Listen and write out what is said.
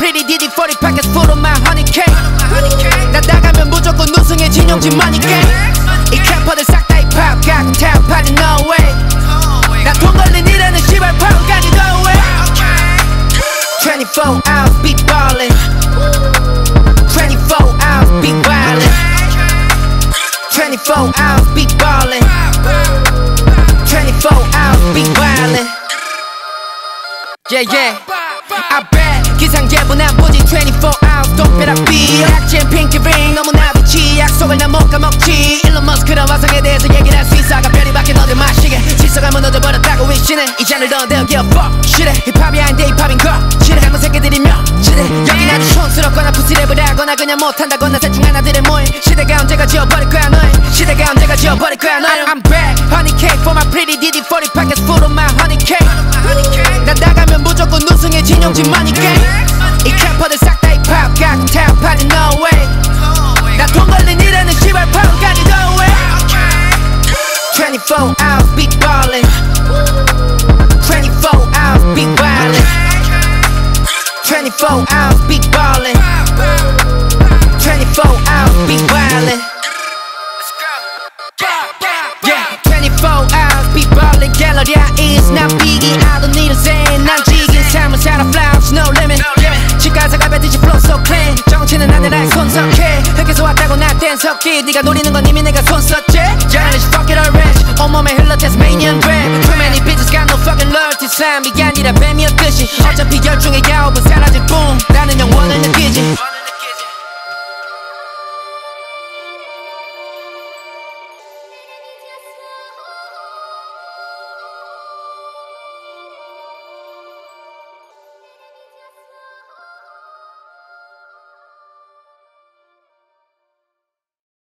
pretty DD 40 pockets full of my honey cake 나 나가면 무조건 우승의 진용진 money game 이 캠퍼들 싹다 힙합 가끔 탑 party no way 나돈 걸린 일하는 시발 파운까지 no way 24 hours beat ballin' 24 hours beat violin' 24 hours beat ballin' 24 hours beat violin' Yeah yeah I bet 기상제보 난 보지? 24 hours don't better be 약진 ring 너무나 빛이 약속을 난못 까먹지. 일론 머스크랑 화성에 대해서 얘기를 할 수 있어. 아까 별이 밖에 너들 마시게. 질서가 무너져버렸다고 위신해 이 잔을 넌 they'll give a fuck shit 힙합이 아닌데 힙합인 거 shit 젊은 새끼들이 몇시대 여긴 아주 촌스럽거나 부스랩을 하거나 그냥 못한다거나 셋중 하나들의 모임. 시대가 언제가 지워버릴 거야 너의. 시대가 언제가 지워버릴 거야 너의. I'm back. Honey cake for my pretty DD 40 pockets full of my honey cake. 나 나가면 무조건 우 승의 진용진 money game 이 캠퍼들 싹다 힙합 가끔 탑 party no way 나돈 걸린 일하는 시발 파운까지 no way 24 hours beat ballin' 24 hours beat violin' 24 hours beat ballin' 24 hours beat violin' Yeah, 24 hours beat ballin' 갤러리아 is not 댄석기 네가 노리는 건 이미 내가 손 썼지 Journalist fuck it already 온몸에 흘러 Tasmanian dread Too many bitches got no fucking loyalty 삶이 아니라 뱀이었듯이 어차피 열중의 야업은 사라질 뿐 나는 영원을 느끼지